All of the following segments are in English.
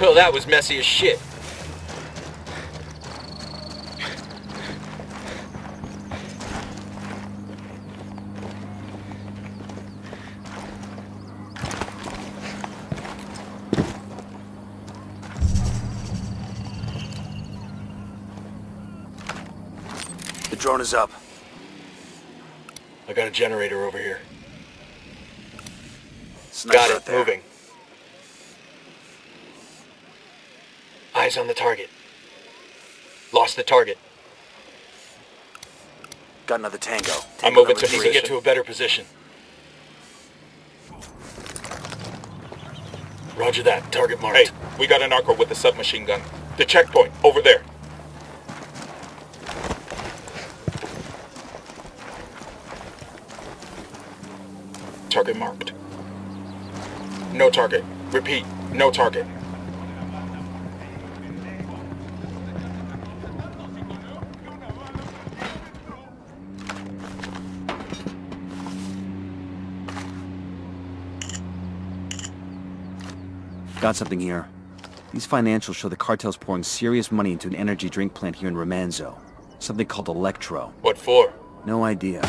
Well, that was messy as shit. The drone is up. I got a generator over here. Sniper got it, there. moving. Eyes on the target. Lost the target. Got another tango. I'm moving number to need to get to a better position. Roger that. Target marked. Hey, we got a narco with a submachine gun. The checkpoint, over there. Target marked. No target. Repeat, no target. Got something here. These financials show the cartel's pouring serious money into an energy drink plant here in Remanzo. Something called Electro. What for? No idea.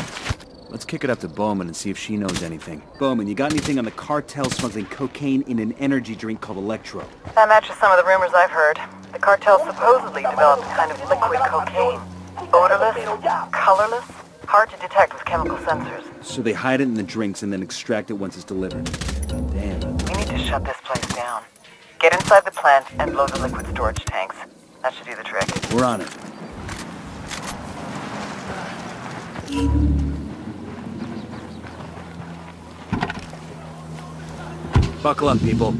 Let's kick it up to Bowman and see if she knows anything. Bowman, you got anything on the cartel smuggling cocaine in an energy drink called Electro? That matches some of the rumors I've heard. The cartel supposedly developed a kind of liquid cocaine. Odorless, colorless, hard to detect with chemical sensors. So they hide it in the drinks and then extract it once it's delivered. Damn. We need to shut this place down. Get inside the plant and blow the liquid storage tanks. That should do the trick. We're on it. Buckle up, people.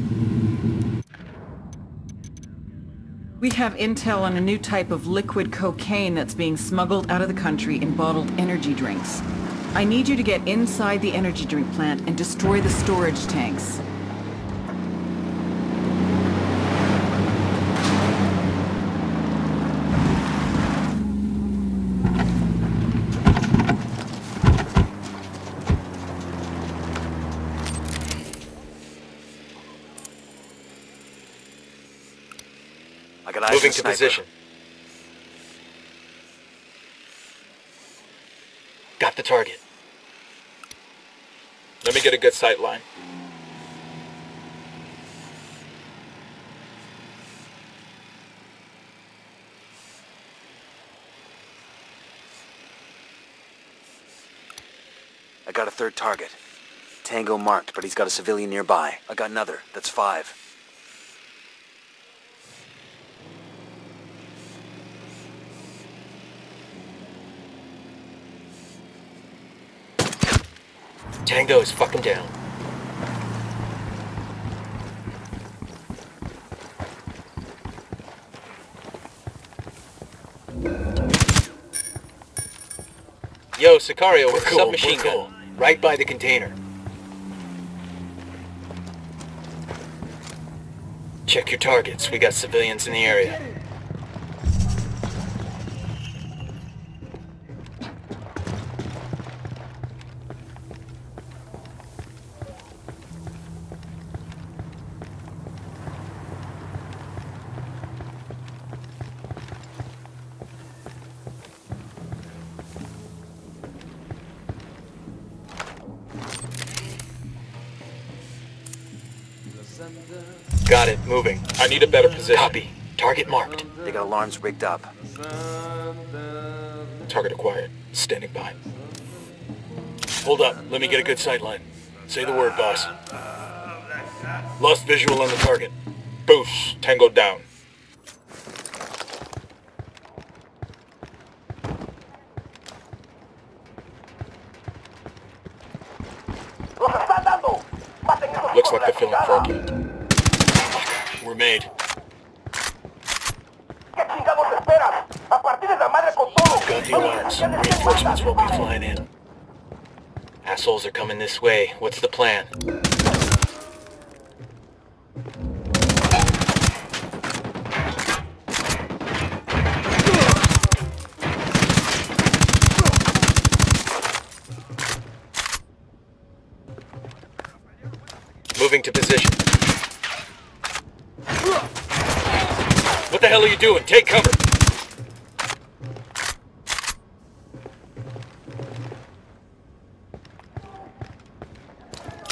We have intel on a new type of liquid cocaine that's being smuggled out of the country in bottled energy drinks. I need you to get inside the energy drink plant and destroy the storage tanks. I got eyes on Moving to sniper. position. Got the target. Let me get a good sight line. I got a third target. Tango marked, but he's got a civilian nearby. I got another. That's five. Tango is fucking down. Yo, Sicario, with the cool, submachine gun. cool. Right by the container. Check your targets. We got civilians in the area. Got it. Moving. I need a better position. Copy. Target marked. They got alarms rigged up. Target acquired. Standing by. Hold up. Let me get a good sight line. Say the word, boss. Lost visual on the target. Boosh. Tango down. Looks like they're feeling froggy. We're made. Got the alarms. Reinforcements will be flying in. Assholes are coming this way. What's the plan? Moving to position. What the hell are you doing? Take cover!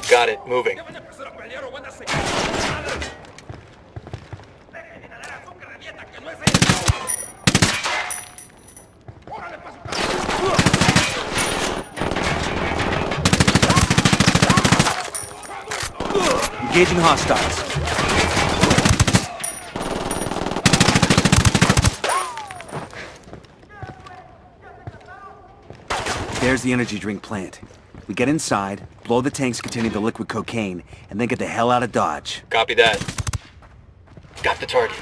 Got it, moving. Engaging hostiles. There's the energy drink plant. We get inside, blow the tanks containing the liquid cocaine, and then get the hell out of Dodge. Copy that. Got the target.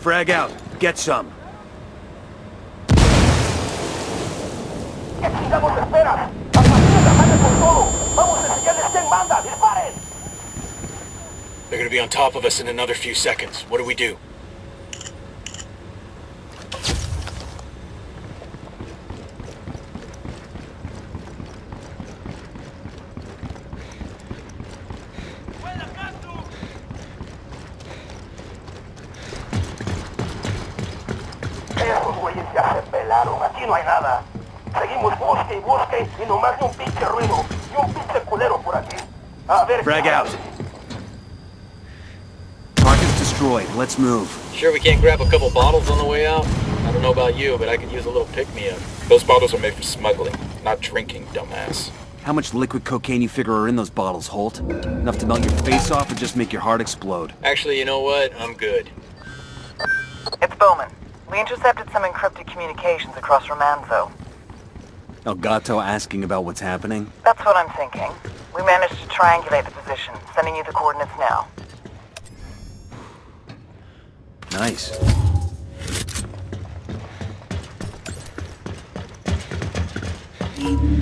Frag out. Get some. Necesitamos esperas. ¡A partir ¡Mande con todo! ¡Vamos a enseñarles quién manda! ¡Disparen! They're gonna be on top of us in another few seconds. What do we do? Ya. Aquí no hay nada. Seguimos bosque y bosque y nomás ni un pinche ruido. Ni un pinche culero por aquí. A ver... Frag out. Target's destroyed. Let's move. Sure we can't grab a couple bottles on the way out? I don't know about you, but I could use a little pick-me-up. Those bottles are made for smuggling, not drinking, dumbass. How much liquid cocaine you figure are in those bottles, Holt? Enough to melt your face off or just make your heart explode? Actually, you know what? I'm good. It's Bowman. We intercepted some encrypted communications across Remanzo. El Gato asking about what's happening? That's what I'm thinking. We managed to triangulate the position, sending you the coordinates now. Nice. Keep